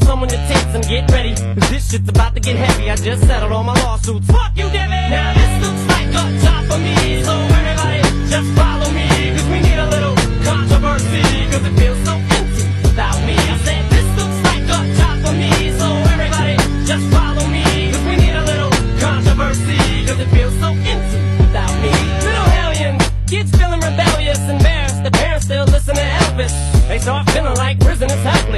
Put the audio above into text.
Someone to tits and get ready. Cause this shit's about to get heavy. I just settled all my lawsuits. Fuck you, Debbie! Now this looks like a job for me. So everybody, just follow me. Cause we need a little controversy. Cause it feels so empty without me. I said this looks like a job for me. So everybody, just follow me. Cause we need a little controversy. Cause it feels so empty without me. Little hellion, kids feeling rebellious, embarrassed. The parents still listen to Elvis. They start feeling like prisoners helpless.